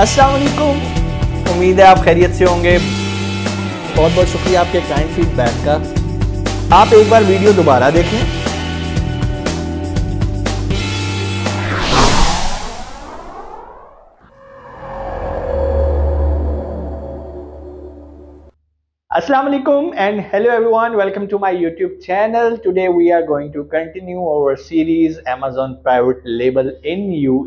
असलकुम उम्मीद है आप खैरियत से होंगे। बहुत बहुत शुक्रिया आपके काइंड फीडबैक का। आप एक बार वीडियो दोबारा देखें। असलकुम and hello every welcome to my YouTube channel today we are going to continue our series Amazon private label in you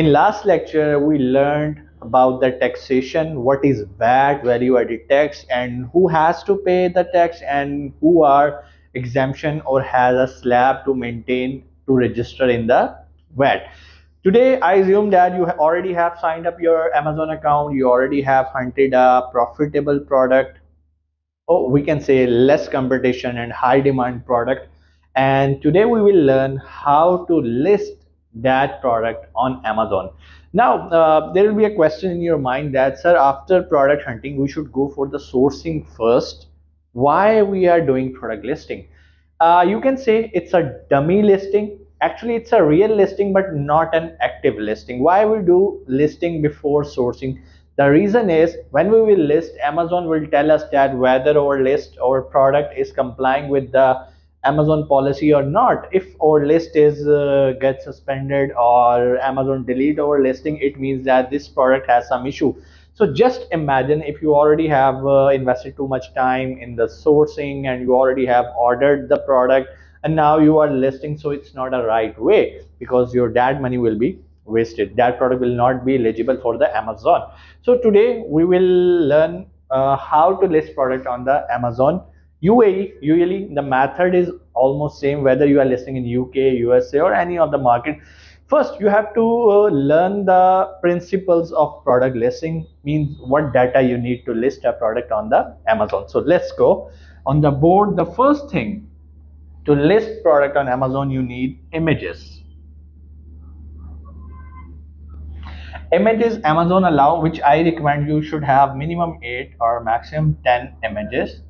in last lecture we learned about the taxation what is vat value added tax and who has to pay the tax and who are exemption or has a slab to maintain to register in the vat Today, I assume that you already have signed up your Amazon account, you already have hunted a profitable product, or we can say less competition and high demand product. And today we will learn how to list that product on Amazon. Now, uh, there will be a question in your mind that, sir, after product hunting, we should go for the sourcing first. Why we are doing product listing? Uh, you can say it's a dummy listing actually it's a real listing but not an active listing why we do listing before sourcing the reason is when we will list amazon will tell us that whether our list or product is complying with the amazon policy or not if our list is uh, get suspended or amazon delete our listing it means that this product has some issue. So just imagine if you already have uh, invested too much time in the sourcing and you already have ordered the product and now you are listing so it's not a right way because your dad money will be wasted. That product will not be eligible for the amazon. So today we will learn uh, how to list product on the amazon uae usually the method is almost same whether you are listing in uk usa or any of the market first you have to uh, learn the principles of product listing means what data you need to list a product on the amazon so let's go on the board the first thing to list product on Amazon, you need images. Images Amazon allow, which I recommend you should have minimum 8 or maximum 10 images.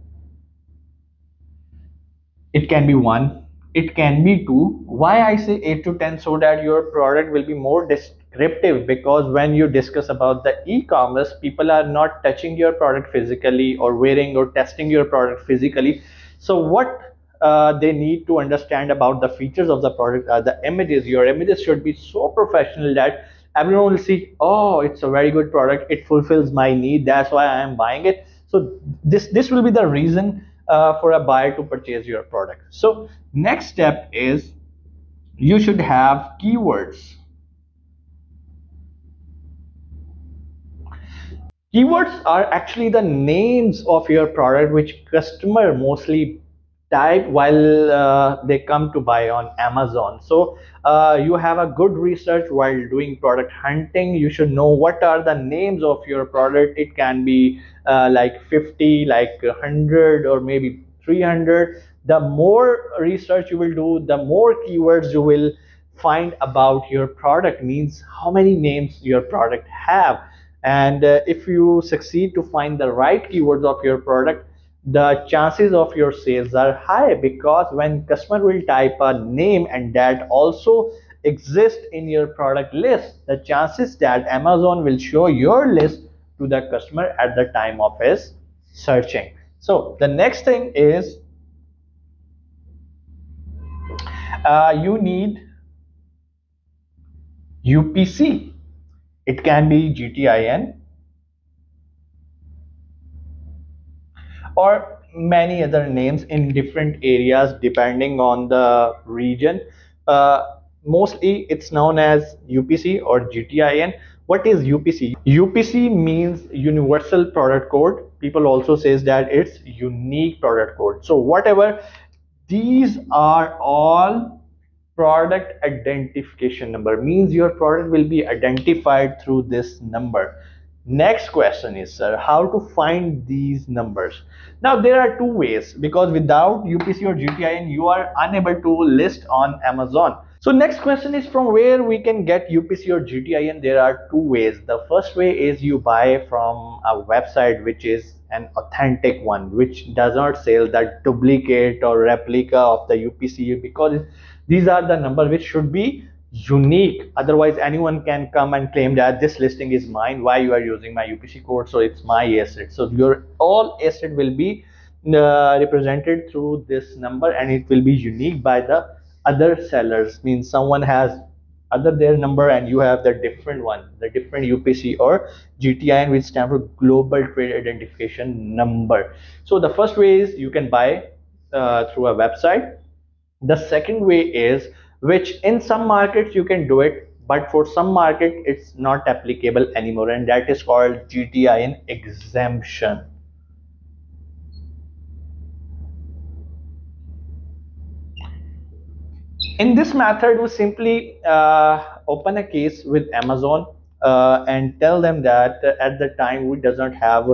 It can be 1, it can be 2. Why I say 8 to 10 so that your product will be more descriptive because when you discuss about the e-commerce, people are not touching your product physically or wearing or testing your product physically. So what uh, they need to understand about the features of the product uh, the images. Your images should be so professional that everyone will see oh it's a very good product. It fulfills my need. That's why i am buying it. So this this will be the reason uh, for a buyer to purchase your product. So next step is you should have keywords. Keywords are actually the names of your product which customer mostly type while uh, they come to buy on Amazon. So uh, you have a good research while doing product hunting. You should know what are the names of your product. It can be uh, like 50, like 100 or maybe 300. The more research you will do, the more keywords you will find about your product means how many names your product have. And uh, if you succeed to find the right keywords of your product, the chances of your sales are high because when customer will type a name and that also exists in your product list the chances that amazon will show your list to the customer at the time of his searching. So the next thing is uh, you need upc it can be gtin or many other names in different areas depending on the region. Uh, mostly it's known as UPC or GTIN. What is UPC? UPC means Universal Product Code. People also says that it's unique product code. So whatever, these are all product identification number means your product will be identified through this number Next question is, sir, how to find these numbers? Now, there are two ways because without UPC or GTIN, you are unable to list on Amazon. So next question is from where we can get UPC or GTIN. There are two ways. The first way is you buy from a website which is an authentic one, which does not sell that duplicate or replica of the UPC because these are the numbers which should be unique. Otherwise anyone can come and claim that this listing is mine. Why you are using my upc code? So it's my asset so your all asset will be uh, represented through this number and it will be unique by the other sellers. Means someone has other their number and you have the different one the different upc or gtin which stand for global trade identification number. So the first way is you can buy uh, through a website. The second way is which in some markets you can do it but for some market it's not applicable anymore and that is called GTIN exemption. In this method we simply uh, open a case with Amazon uh, and tell them that at the time we does not have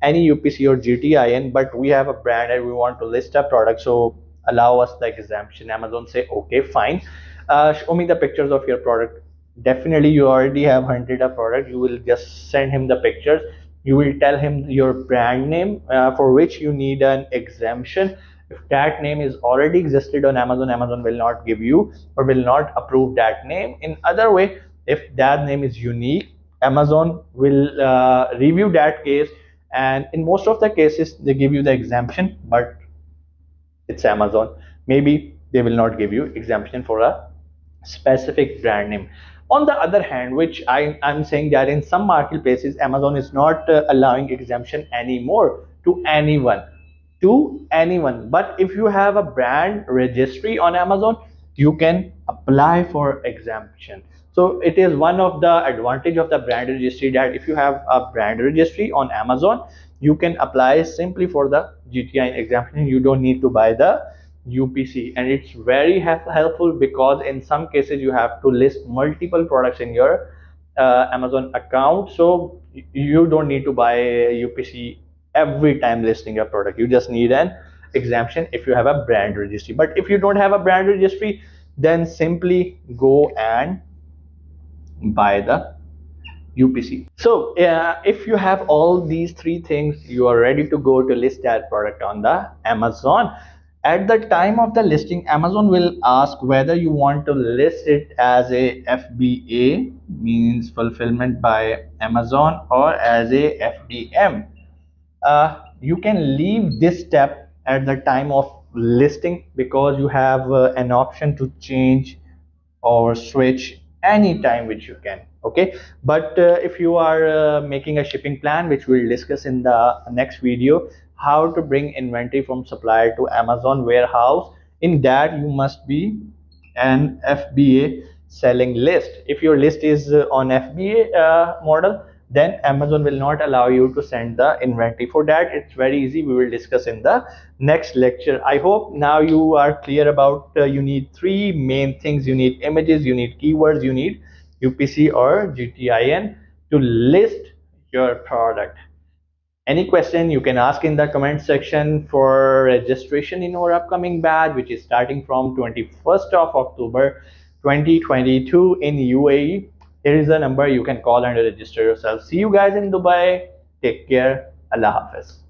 any UPC or GTIN but we have a brand and we want to list a product. So allow us the exemption. Amazon say okay fine. Uh, show me the pictures of your product. Definitely you already have hunted a product. You will just send him the pictures. You will tell him your brand name uh, for which you need an exemption. If that name is already existed on amazon amazon will not give you or will not approve that name. In other way if that name is unique amazon will uh, review that case. And in most of the cases they give you the exemption but it's Amazon. Maybe they will not give you exemption for a specific brand name. On the other hand, which I, am saying that in some marketplaces, Amazon is not uh, allowing exemption anymore to anyone, to anyone. But if you have a brand registry on Amazon, you can apply for exemption. So it is one of the advantage of the brand registry that if you have a brand registry on Amazon, you can apply simply for the GTIN exemption. You don't need to buy the UPC and it's very helpful because in some cases you have to list multiple products in your uh, Amazon account. So you don't need to buy UPC every time listing a product. You just need an exemption if you have a brand registry. But if you don't have a brand registry, then simply go and buy the UPC. So uh, if you have all these three things, you are ready to go to list that product on the Amazon. At the time of the listing, Amazon will ask whether you want to list it as a FBA, means fulfillment by Amazon, or as a FBM. Uh, you can leave this step at the time of listing because you have uh, an option to change or switch anytime which you can okay? But uh, if you are uh, making a shipping plan which we'll discuss in the next video how to bring inventory from supplier to amazon warehouse in that you must be an fba selling list. If your list is uh, on fba uh, model then amazon will not allow you to send the inventory for that. It's very easy. We will discuss in the next lecture. I hope now you are clear about uh, you need three main things. You need images you need keywords you need upc or gtin to list your product. Any question you can ask in the comment section for registration in our upcoming batch which is starting from 21st of october 2022 in uae here is the number you can call and register yourself. See you guys in dubai. Take care. Allah hafiz